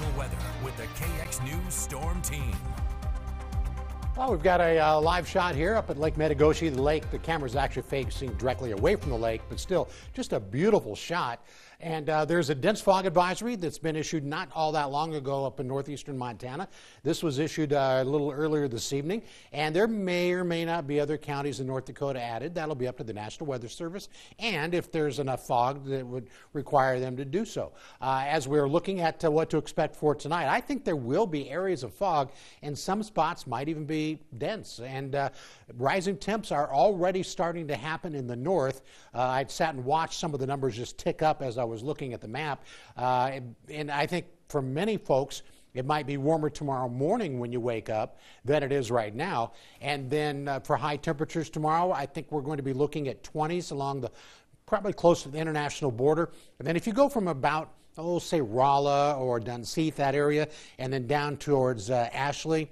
local weather with the KX News Storm Team. Well, we've got a uh, live shot here up at Lake Metigoshe. The lake, the camera's actually facing directly away from the lake, but still just a beautiful shot. And uh, there's a dense fog advisory that's been issued not all that long ago up in northeastern Montana. This was issued uh, a little earlier this evening, and there may or may not be other counties in North Dakota added. That'll be up to the National Weather Service, and if there's enough fog that would require them to do so. Uh, as we're looking at uh, what to expect for tonight, I think there will be areas of fog, and some spots might even be dense. And uh, rising temps are already starting to happen in the north. Uh, I sat and watched some of the numbers just tick up as I was looking at the map, uh, and I think for many folks. It might be warmer tomorrow morning when you wake up than it is right now. And then uh, for high temperatures tomorrow, I think we're going to be looking at 20s along the probably close to the international border. And then if you go from about, oh, say Rolla or Dunseith, that area, and then down towards uh, Ashley,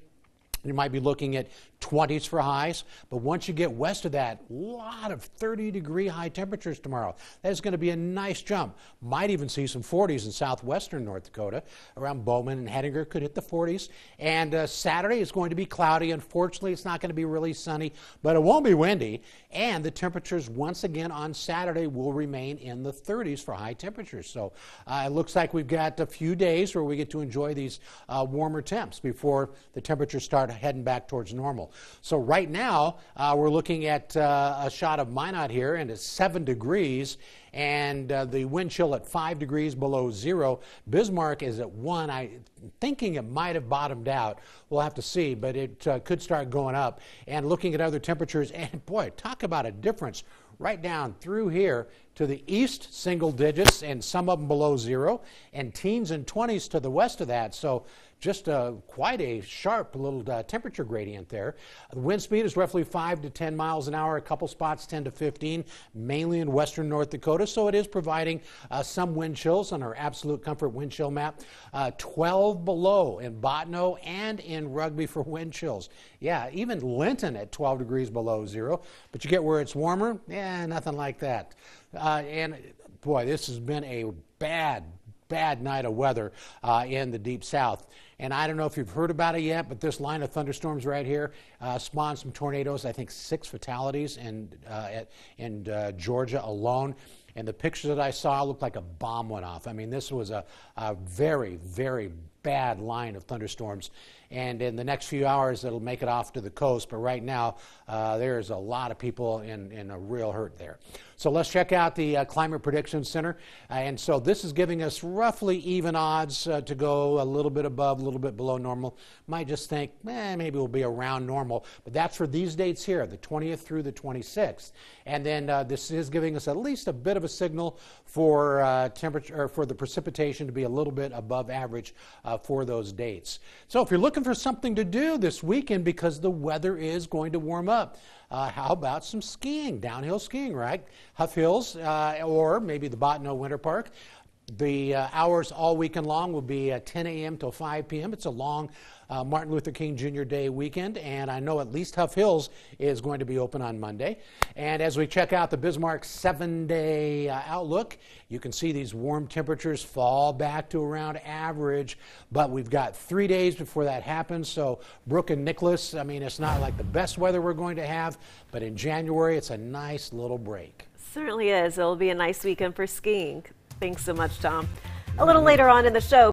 you might be looking at 20s for highs, but once you get west of that, a lot of 30 degree high temperatures tomorrow. That is going to be a nice jump. Might even see some 40s in southwestern North Dakota. Around Bowman and Hettinger could hit the 40s. And uh, Saturday is going to be cloudy. Unfortunately, it's not going to be really sunny, but it won't be windy. And the temperatures once again on Saturday will remain in the 30s for high temperatures. So uh, it looks like we've got a few days where we get to enjoy these uh, warmer temps before the temperatures start heading back towards normal. So right now, uh, we're looking at uh, a shot of Minot here, and it's 7 degrees, and uh, the wind chill at 5 degrees below zero. Bismarck is at 1. I'm thinking it might have bottomed out. We'll have to see, but it uh, could start going up. And looking at other temperatures, and boy, talk about a difference right down through here to the east, single digits, and some of them below zero, and teens and 20s to the west of that. So just uh, quite a sharp little uh, temperature gradient there. The wind speed is roughly 5 to 10 miles an hour, a couple spots 10 to 15, mainly in western North Dakota. So it is providing uh, some wind chills on our absolute comfort wind chill map. Uh, 12 below in Bottineau and in Rugby for wind chills. Yeah, even Linton at 12 degrees below zero. But you get where it's warmer? Yeah, nothing like that. Uh, and boy, this has been a bad, bad night of weather uh, in the deep south. And I don't know if you've heard about it yet, but this line of thunderstorms right here uh, spawned some tornadoes. I think six fatalities in, uh, in uh, Georgia alone. And the pictures that I saw looked like a bomb went off. I mean, this was a, a very, very bad line of thunderstorms. And in the next few hours, it'll make it off to the coast. But right now, uh, there's a lot of people in, in a real hurt there. So let's check out the uh, Climate Prediction Center. Uh, and so this is giving us roughly even odds uh, to go a little bit above, a little bit below normal. Might just think, eh, maybe we'll be around normal. But that's for these dates here, the 20th through the 26th. And then uh, this is giving us at least a bit of a signal for uh, temperature or for the precipitation to be a little bit above average for those dates. So if you're looking for something to do this weekend because the weather is going to warm up, uh, how about some skiing, downhill skiing, right? Huff Hills uh, or maybe the Bottineau Winter Park. The uh, hours all weekend long will be 10 a.m. till 5 p.m. It's a long uh, Martin Luther King Jr. Day weekend, and I know at least Huff Hills is going to be open on Monday. And as we check out the Bismarck seven day uh, outlook, you can see these warm temperatures fall back to around average, but we've got three days before that happens. So, Brooke and Nicholas, I mean, it's not like the best weather we're going to have, but in January, it's a nice little break. Certainly is. It'll be a nice weekend for skiing. Thanks so much, Tom. A little later on in the show,